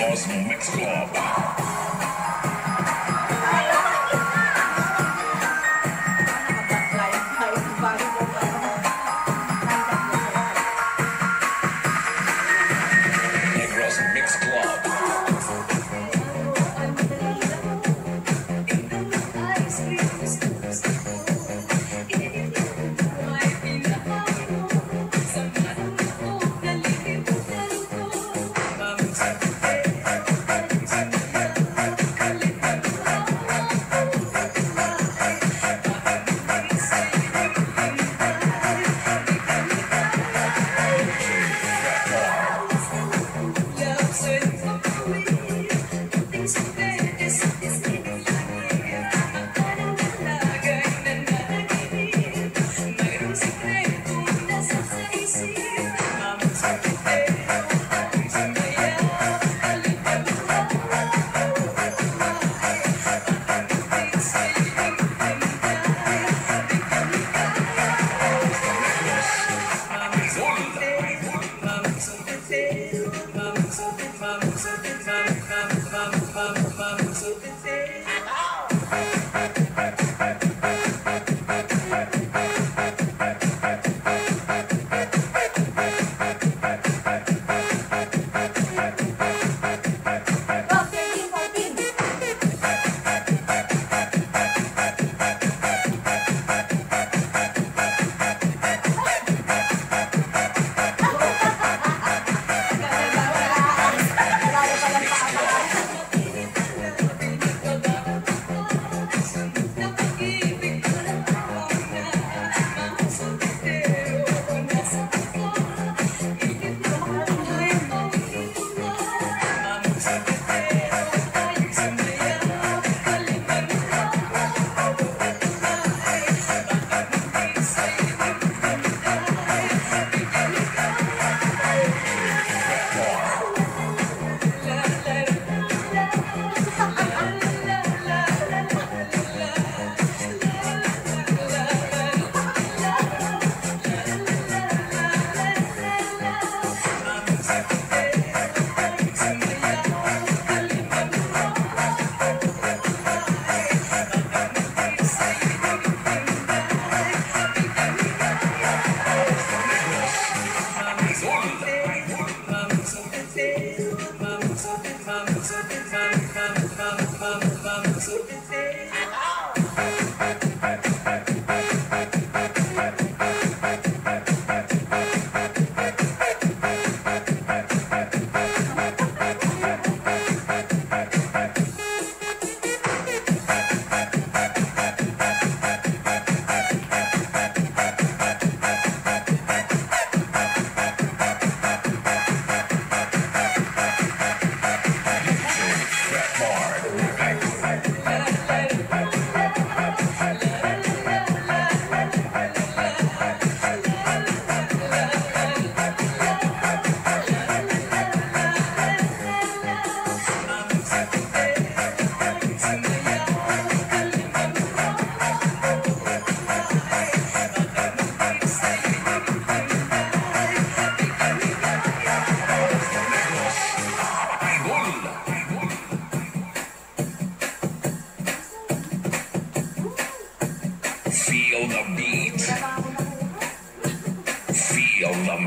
Negros Mix Club. Club. Mami,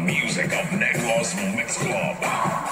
music of Negros Mix Club.